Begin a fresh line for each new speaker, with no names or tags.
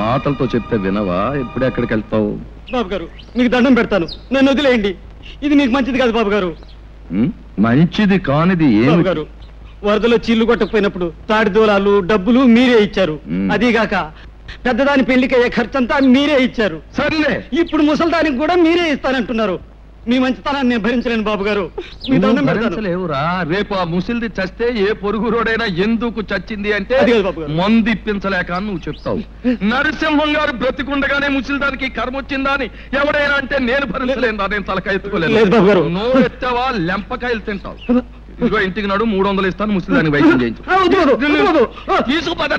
మాటలతో చెప్తే వినవా? ఇప్పుడు ఎక్కడికి వెళ్తావు?
బాబు గారు మీకు దండం పెడతాను. నన్ను వదిలేయండి. ఇది మీకు మంచిది కాదు బాబు గారు?
మంచిది కానిది
బాబు
ఏమి
గారు వరదలో చీళ్ళు కొట్టకపోయినప్పుడు తాడి దూలాలు డబ్బులు మీరే ఇచ్చారు. అదీగాక పెద్దదాని పెళ్ళికయ్యే ఖర్చంతా మీరే ఇచ్చారు.
సర్లే.
ఇప్పుడు ముసల్దానికి కూడా మీరే ఇస్తానంటున్నారు. మీ మంచితనాన్ని నేను భరించలేను బాబు గారు. మీ దండం
నువ్వు
పెడతాను.
భరించలేవురా. రేపు ఆ ముసిల్ది చస్తే ఏ పొరుగు రోడైనా ఎందుకు చచ్చింది అంటే
అది కాదు బాబు గారు.
మందు ఇప్పించలేక అని నువ్వు చెప్తావు. నరసింహం గారు బ్రతికుండగానే ముసిల్దానికి కర్మ వచ్చిందా అని ఎవడైనా అంటే నేను భరించలేను రా, నేను తలకాయ
లేదు బాబు గారు.
ఎత్తుకోలేను నోరు ఎత్తావా లెంపకాయలు తింటావు. ఇదిగో ఇంటికి నాడు మూడు వందలు ఇస్తాను ముసిల్దానికి వైద్యం చేయించు.
ఆ, వద్దు, వద్దు, వద్దు, వద్దు.
తీసుకుపోతా